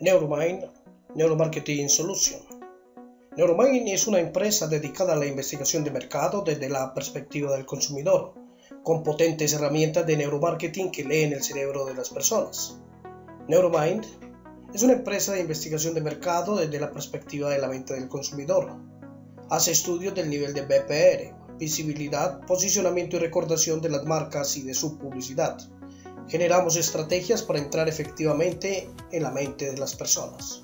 Neuromind Neuromarketing Solution. Neuromind es una empresa dedicada a la investigación de mercado desde la perspectiva del consumidor, con potentes herramientas de neuromarketing que leen el cerebro de las personas. Neuromind es una empresa de investigación de mercado desde la perspectiva de la mente del consumidor. Hace estudios del nivel de BPR, visibilidad, posicionamiento y recordación de las marcas y de su publicidad Generamos estrategias para entrar efectivamente en la mente de las personas.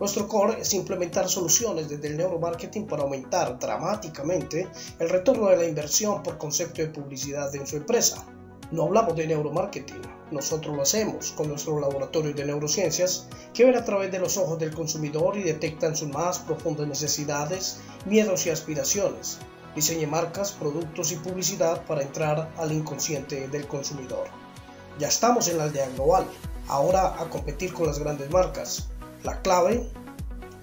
Nuestro core es implementar soluciones desde el neuromarketing para aumentar dramáticamente el retorno de la inversión por concepto de publicidad en su empresa. No hablamos de neuromarketing, nosotros lo hacemos con nuestro laboratorio de neurociencias que ven a través de los ojos del consumidor y detectan sus más profundas necesidades, miedos y aspiraciones. Diseñe marcas, productos y publicidad para entrar al inconsciente del consumidor. Ya estamos en la aldea global, ahora a competir con las grandes marcas. La clave,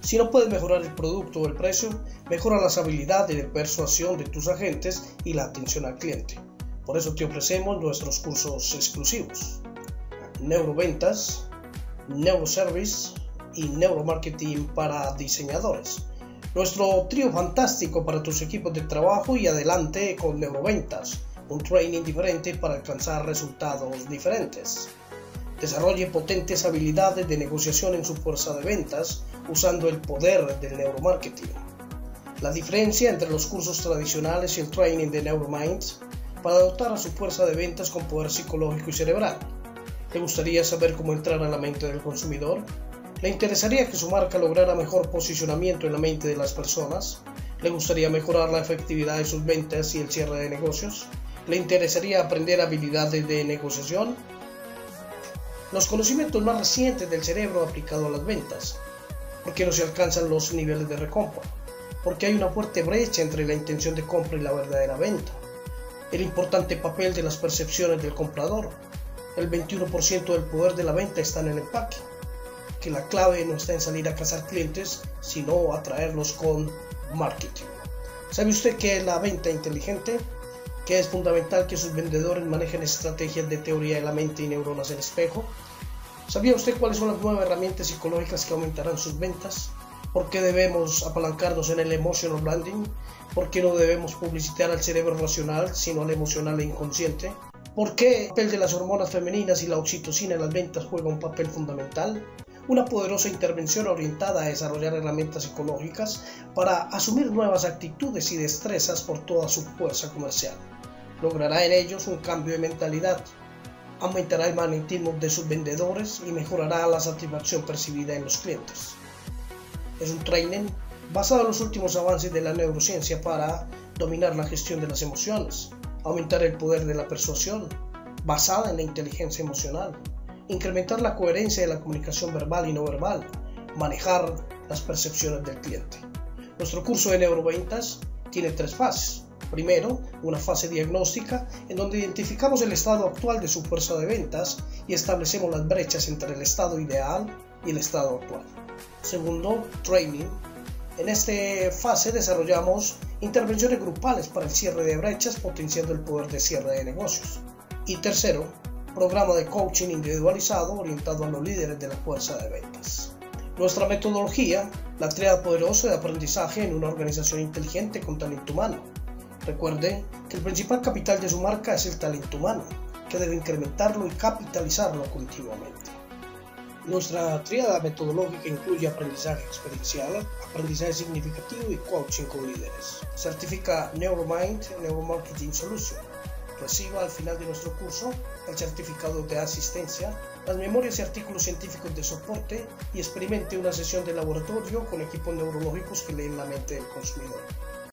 si no puedes mejorar el producto o el precio, mejora las habilidades de persuasión de tus agentes y la atención al cliente. Por eso te ofrecemos nuestros cursos exclusivos. Neuroventas, Neuroservice y Neuromarketing para diseñadores. Nuestro trío fantástico para tus equipos de trabajo y adelante con Neuroventas un training diferente para alcanzar resultados diferentes. Desarrolle potentes habilidades de negociación en su fuerza de ventas usando el poder del neuromarketing. La diferencia entre los cursos tradicionales y el training de Neurominds para dotar a su fuerza de ventas con poder psicológico y cerebral. ¿Le gustaría saber cómo entrar a la mente del consumidor? ¿Le interesaría que su marca lograra mejor posicionamiento en la mente de las personas? ¿Le gustaría mejorar la efectividad de sus ventas y el cierre de negocios? ¿Le interesaría aprender habilidades de negociación? Los conocimientos más recientes del cerebro aplicado a las ventas. ¿Por qué no se alcanzan los niveles de recompra? Porque hay una fuerte brecha entre la intención de compra y la verdadera venta. El importante papel de las percepciones del comprador. El 21% del poder de la venta está en el empaque. Que la clave no está en salir a cazar clientes, sino atraerlos con marketing. ¿Sabe usted qué es la venta inteligente? Que es fundamental que sus vendedores manejen estrategias de teoría de la mente y neuronas del espejo. ¿Sabía usted cuáles son las nuevas herramientas psicológicas que aumentarán sus ventas? ¿Por qué debemos apalancarnos en el emotional branding? ¿Por qué no debemos publicitar al cerebro racional, sino al emocional e inconsciente? ¿Por qué el papel de las hormonas femeninas y la oxitocina en las ventas juega un papel fundamental? Una poderosa intervención orientada a desarrollar herramientas psicológicas para asumir nuevas actitudes y destrezas por toda su fuerza comercial logrará en ellos un cambio de mentalidad, aumentará el magnetismo de sus vendedores y mejorará la satisfacción percibida en los clientes. Es un training basado en los últimos avances de la neurociencia para dominar la gestión de las emociones, aumentar el poder de la persuasión, basada en la inteligencia emocional, incrementar la coherencia de la comunicación verbal y no verbal, manejar las percepciones del cliente. Nuestro curso de neuroventas tiene tres fases. Primero, una fase diagnóstica en donde identificamos el estado actual de su fuerza de ventas y establecemos las brechas entre el estado ideal y el estado actual. Segundo, training. En esta fase desarrollamos intervenciones grupales para el cierre de brechas potenciando el poder de cierre de negocios. Y tercero, programa de coaching individualizado orientado a los líderes de la fuerza de ventas. Nuestra metodología, la triada poderosa de aprendizaje en una organización inteligente con talento humano Recuerde que el principal capital de su marca es el talento humano, que debe incrementarlo y capitalizarlo continuamente. Nuestra tríada metodológica incluye aprendizaje experiencial, aprendizaje significativo y coaching con líderes. Certifica Neuromind Neuromarketing Solution. Reciba al final de nuestro curso el certificado de asistencia, las memorias y artículos científicos de soporte y experimente una sesión de laboratorio con equipos neurológicos que leen la mente del consumidor.